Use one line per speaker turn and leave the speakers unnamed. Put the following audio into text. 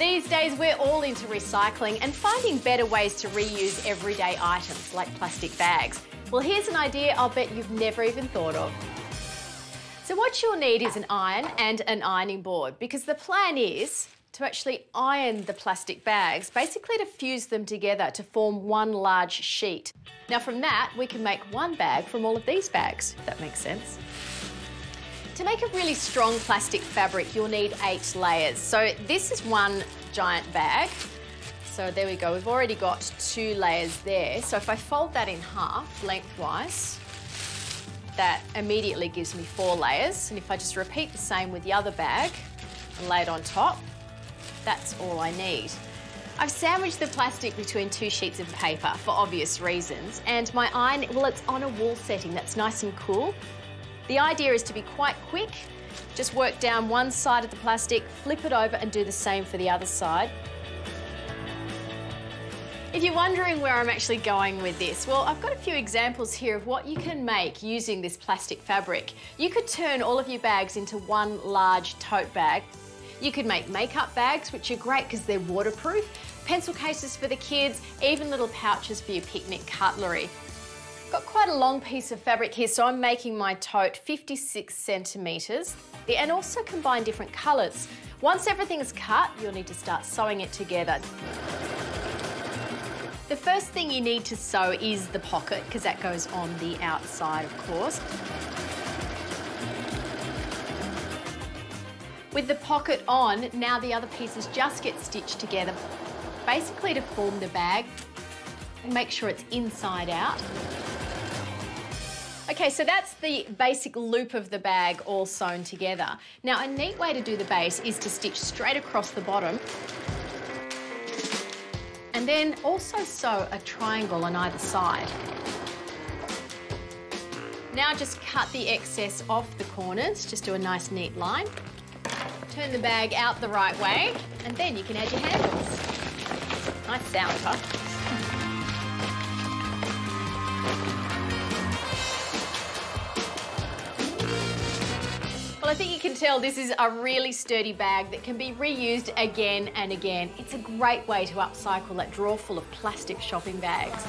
These days, we're all into recycling and finding better ways to reuse everyday items like plastic bags. Well, here's an idea I'll bet you've never even thought of. So what you'll need is an iron and an ironing board because the plan is to actually iron the plastic bags, basically to fuse them together to form one large sheet. Now from that, we can make one bag from all of these bags, if that makes sense. To make a really strong plastic fabric, you'll need eight layers. So this is one giant bag. So there we go, we've already got two layers there. So if I fold that in half lengthwise, that immediately gives me four layers. And if I just repeat the same with the other bag and lay it on top, that's all I need. I've sandwiched the plastic between two sheets of paper for obvious reasons. And my iron, well, it's on a wall setting that's nice and cool. The idea is to be quite quick. Just work down one side of the plastic, flip it over and do the same for the other side. If you're wondering where I'm actually going with this, well, I've got a few examples here of what you can make using this plastic fabric. You could turn all of your bags into one large tote bag. You could make makeup bags, which are great because they're waterproof, pencil cases for the kids, even little pouches for your picnic cutlery. Got quite a long piece of fabric here, so I'm making my tote 56 centimetres and also combine different colours. Once everything's cut, you'll need to start sewing it together. The first thing you need to sew is the pocket, because that goes on the outside, of course. With the pocket on, now the other pieces just get stitched together, basically to form the bag. Make sure it's inside out. Okay, so that's the basic loop of the bag all sewn together. Now, a neat way to do the base is to stitch straight across the bottom and then also sew a triangle on either side. Now just cut the excess off the corners, just do a nice neat line. Turn the bag out the right way, and then you can add your handles. Nice sound, huh? I think you can tell this is a really sturdy bag that can be reused again and again. It's a great way to upcycle that drawer full of plastic shopping bags.